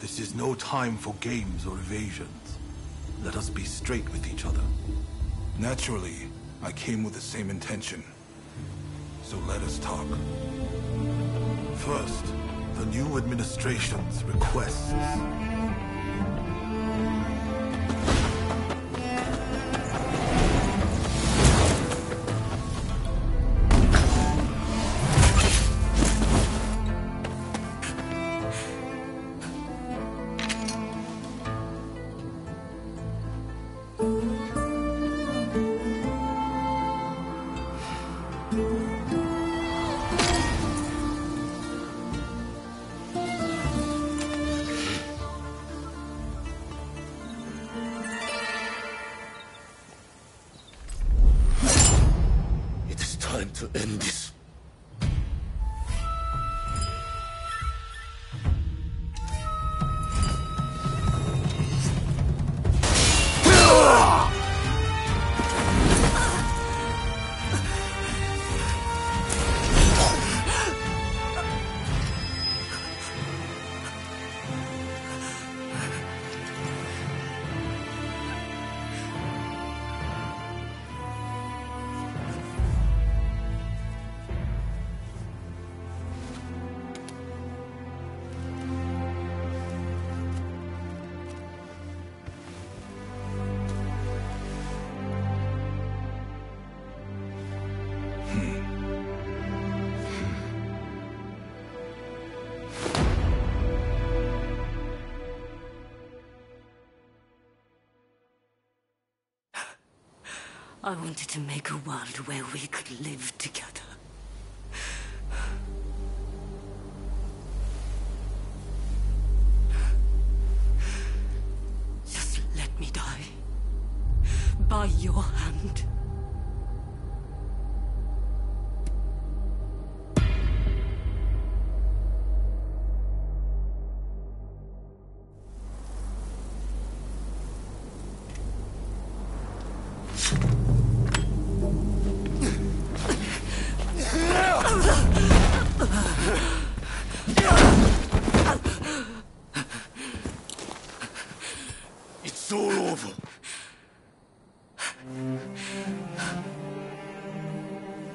This is no time for games or evasions. Let us be straight with each other. Naturally, I came with the same intention. So let us talk. First, the new administration's requests. Time to end this. I wanted to make a world where we could live together. Just let me die. By your hand.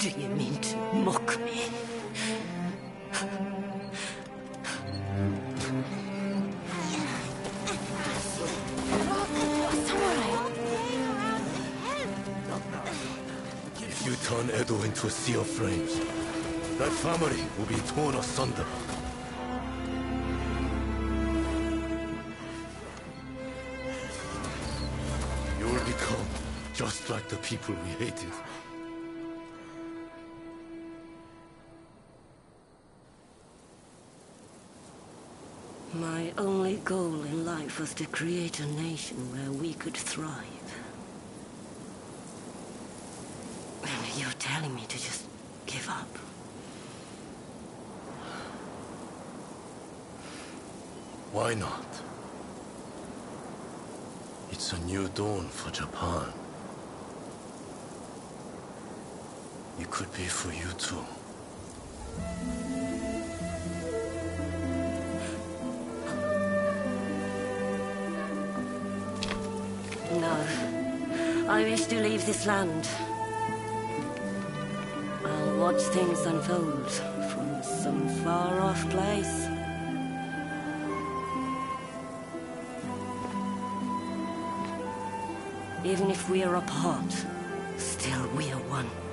Do you mean to mock me? If you turn Edo into a sea of flames, that family will be torn asunder. You will become just like the people we hated. My only goal in life was to create a nation where we could thrive. And you're telling me to just give up? Why not? It's a new dawn for Japan. It could be for you too. I wish to leave this land. I'll watch things unfold from some far-off place. Even if we are apart, still we are one.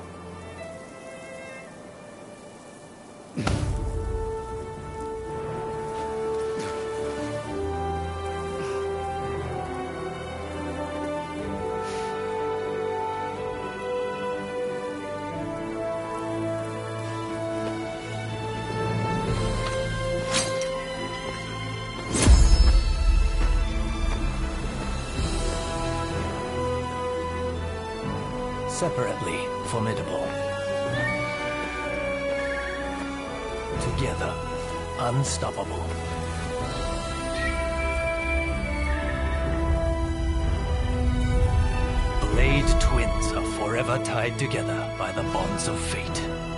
Separately formidable. Together, unstoppable. Blade twins are forever tied together by the bonds of fate.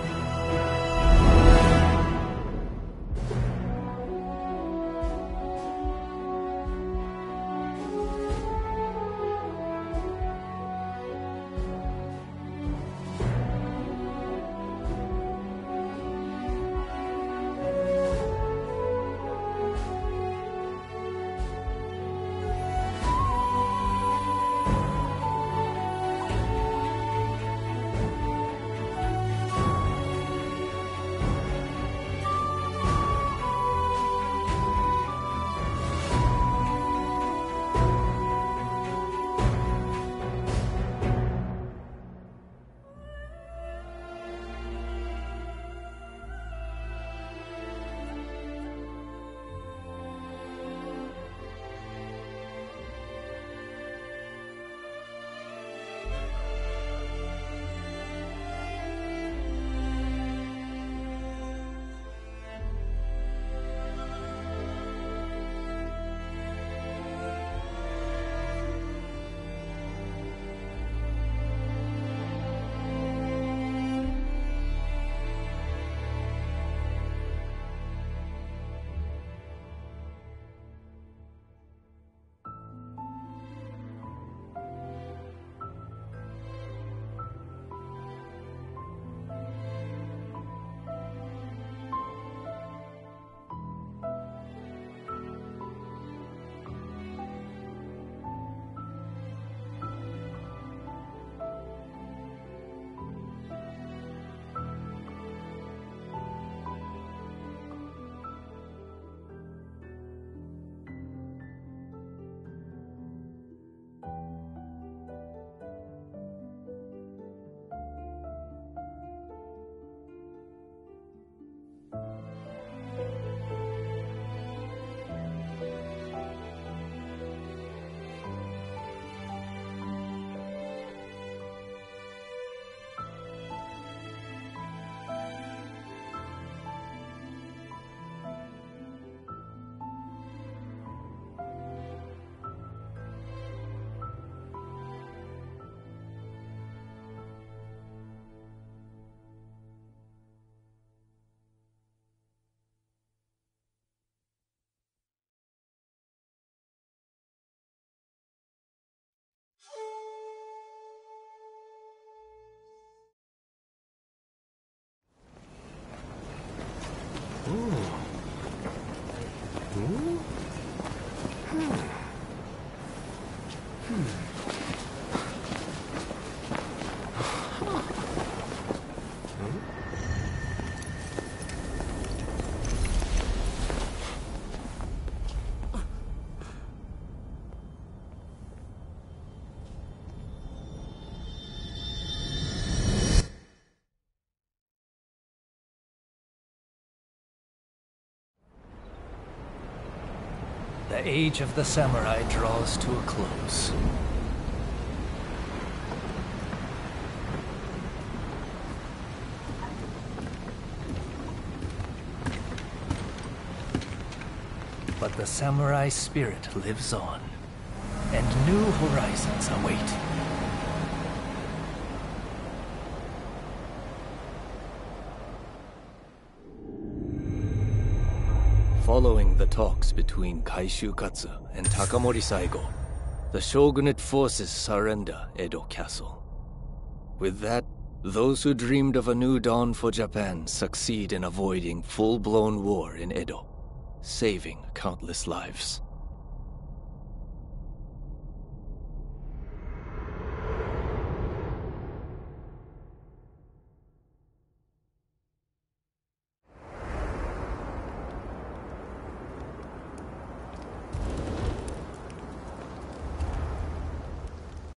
The age of the samurai draws to a close. But the samurai spirit lives on, and new horizons await. Following the talks between Kaishu Katsu and Takamori Saigo, the shogunate forces surrender Edo Castle. With that, those who dreamed of a new dawn for Japan succeed in avoiding full blown war in Edo, saving countless lives.